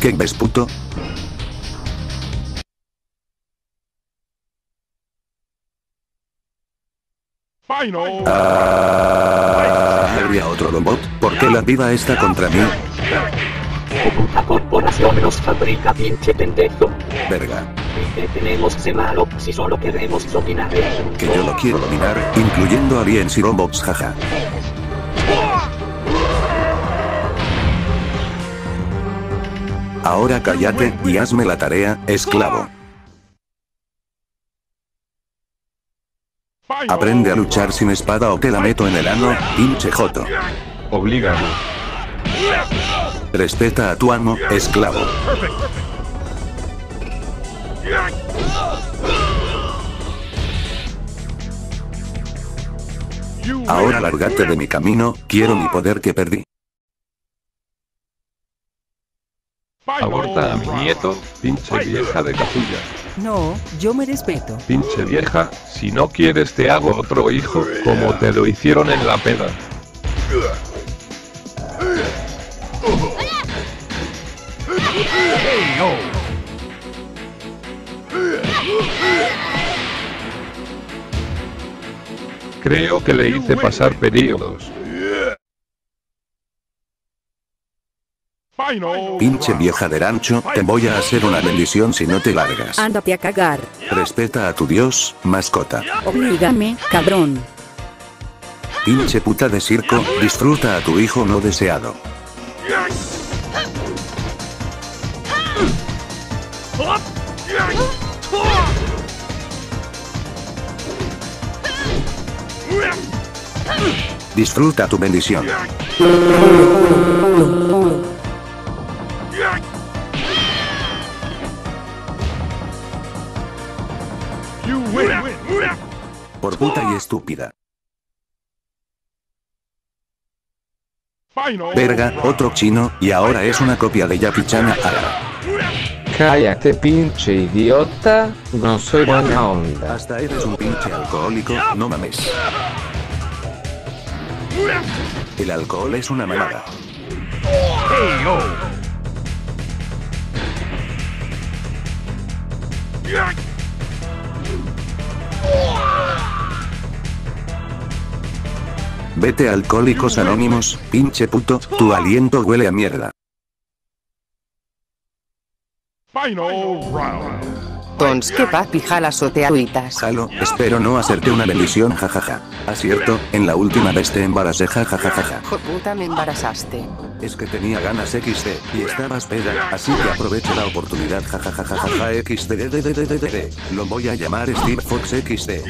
¿Qué ves puto? Final. Ah, ¿Habría otro robot? ¿Por qué la vida está contra mí? La corporación nos fabrica pinche pendejo. Verga. ¿Qué tenemos de malo si solo queremos dominar Que yo lo quiero dominar, incluyendo aliens y robots, jaja. Ahora cállate y hazme la tarea, esclavo. Aprende a luchar sin espada o te la meto en el ano, pinche joto. Oblígame. Respeta a tu amo, esclavo. Ahora largate de mi camino, quiero mi poder que perdí. Aborta a mi nieto, pinche vieja de capilla. No, yo me respeto. Pinche vieja, si no quieres te hago otro hijo, como te lo hicieron en la peda. Creo que le hice pasar periodos. Final Pinche vieja de rancho, te voy a hacer una bendición si no te largas. Ándate a cagar. Respeta a tu dios, mascota. Oblígame, cabrón. Pinche puta de circo, disfruta a tu hijo no deseado. Disfruta tu bendición. Por puta y estúpida. Verga, otro chino, y ahora es una copia de Yapi-chan Ara. Cállate pinche idiota, no soy buena onda. Hasta eres un pinche alcohólico, no mames. El alcohol es una mamada. Vete a alcohólicos anónimos, pinche puto, tu aliento huele a mierda. Final round. Doncs què va, pijala soteaduitas? Jalo, espero no hacerte una bendición, jajaja. Acierto, en la última vez te embaracé, jajajaja. Joputa, me embarazaste. Es que tenía ganas XD, y estabas peda, así que aprovecho la oportunidad, jajajajaja XD. Lo voy a llamar Steve Fox XD.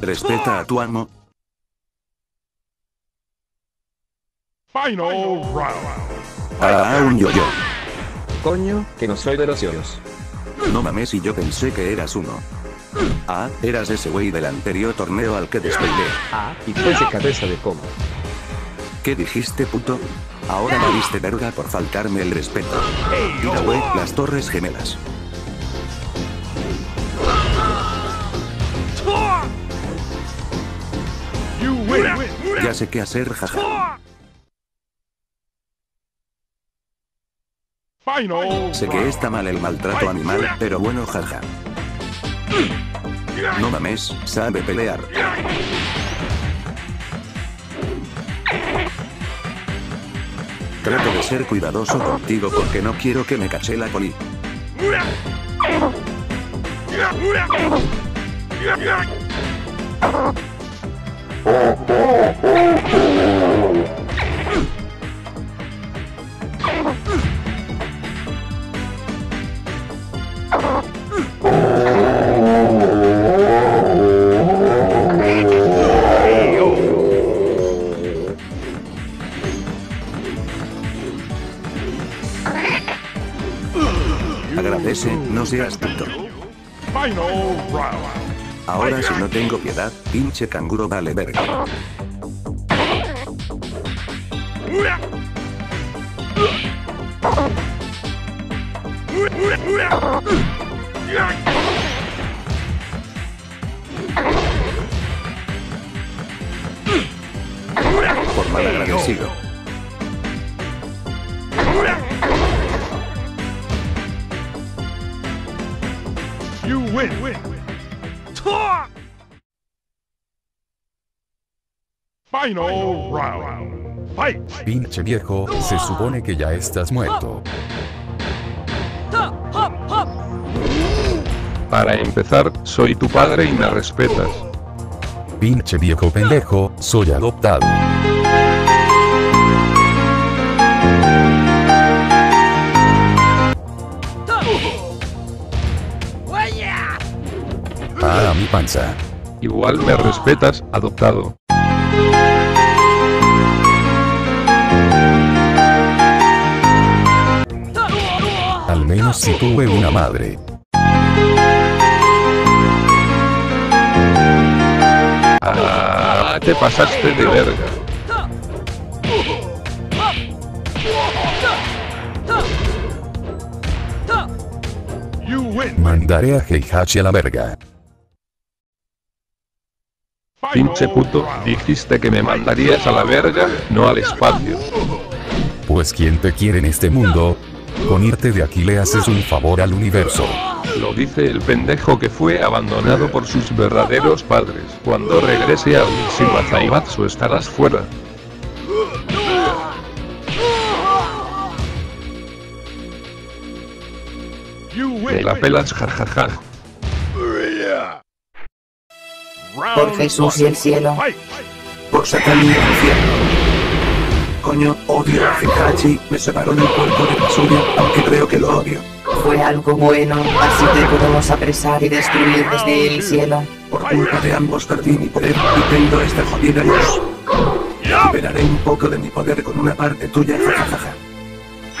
Respeta a tu amo. Final round. Ah, un yo-yo. Coño, que no soy de los yoyos. No mames y yo pensé que eras uno. Ah, eras ese güey del anterior torneo al que despegué. Ah, y pues de cabeza de coma. ¿Qué dijiste, puto? Ahora me diste verga por faltarme el respeto. Mira, güey, las torres gemelas. Ya sé qué hacer, jaja. Sé que está mal el maltrato animal, pero bueno, jaja. No mames, sabe pelear. Trato de ser cuidadoso contigo porque no quiero que me cache la poli. Agradece, no seas round. Ahora si no tengo piedad, pinche canguro vale verga. Por mal agradecido. You win. Final round. Fight. Pinche viejo, se supone que ya estás muerto. Para empezar, soy tu padre y me respetas. Pinche viejo pendejo, soy adoptado. Igual me respetas, adoptado. Al menos si tuve una madre. Ah, te pasaste de verga. Mandaré a Heihachi a la verga. Pinche puto, dijiste que me mandarías a la verga, no al espacio. Pues quien te quiere en este mundo, con irte de aquí le haces un favor al universo. Lo dice el pendejo que fue abandonado por sus verdaderos padres. Cuando regrese a Mishima Zaibatsu estarás fuera. Win. la pelas jajaja. Por Jesús y el cielo. Por Satán y el infierno. Coño, odio a Heihachi, me separó del cuerpo de Kasuya, aunque creo que lo odio. Fue algo bueno, así que podemos apresar y destruir desde el cielo. Por culpa de ambos perdí mi poder y tengo esta jodida luz. Liberaré un poco de mi poder con una parte tuya, jajajaja.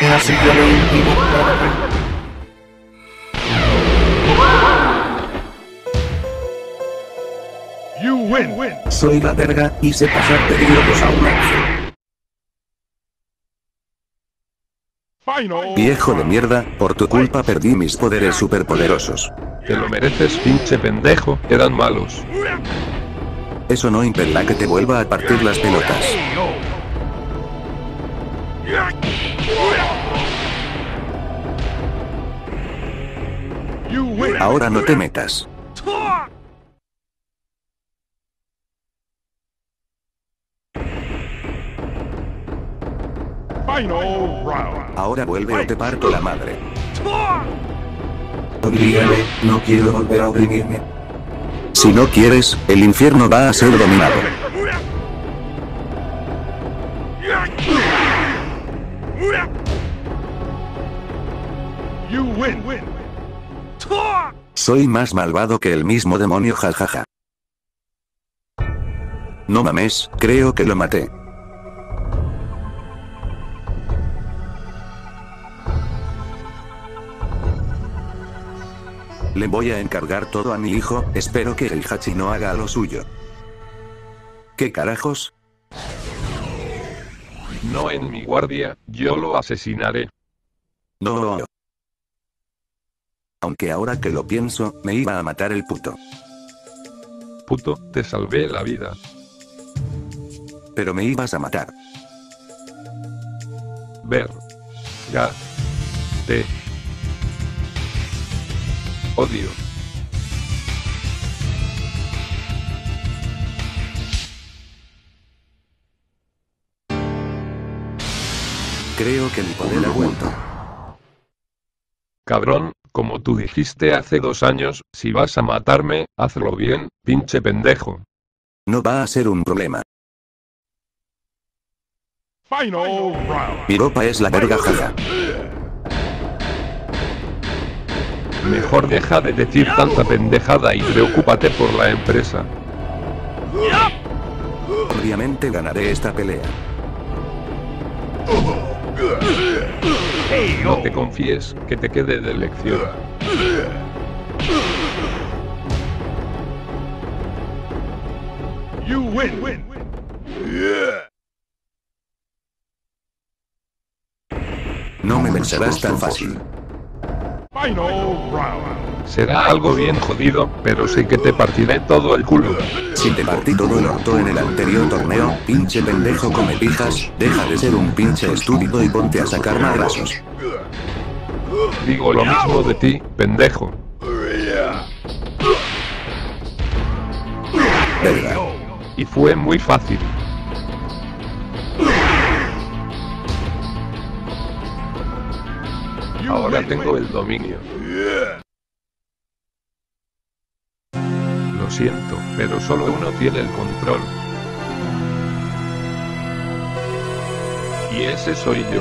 No se win. Win. Soy la verga y sé pasar peligros a un ángel. Final. Viejo de mierda, por tu culpa perdí mis poderes superpoderosos. Te lo mereces, pinche pendejo, eran malos. Eso no impedirá que te vuelva a partir las pelotas. Ahora no te metas. Ahora vuelve o te parto la madre. Obrígame, no quiero volver a oprimirme. Si no quieres, el infierno va a ser dominado. You win. Win. Soy más malvado que el mismo demonio, jajaja. No mames, creo que lo maté. Le voy a encargar todo a mi hijo, espero que el Hachi no haga lo suyo. ¿Qué carajos? No en mi guardia, yo lo asesinaré. No. Aunque ahora que lo pienso, me iba a matar el puto. Puto, te salvé la vida. Pero me ibas a matar. Ver. Ga. Te. Odio. Creo que mi poder ha vuelto. Cabrón, como tú dijiste hace dos años, si vas a matarme, hazlo bien, pinche pendejo. No va a ser un problema. Final round. Mi ropa es la verga jaja. Mejor deja de decir tanta pendejada y preocúpate por la empresa. Obviamente ganaré esta pelea. No te confíes, que te quede de lección. You win. No me vencerás tan fácil. Será algo bien jodido, pero sé que te partiré todo el culo. Si te partí todo el orto en el anterior torneo, pinche pendejo come pijas, deja de ser un pinche estúpido y ponte a sacar madrazos. Digo lo mismo de ti, pendejo. Verga. Y fue muy fácil. Ahora tengo el dominio. Lo siento, pero solo uno tiene el control. Y ese soy yo.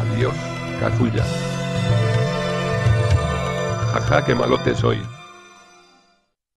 Adiós, Kazuya. Jaja, qué malote soy.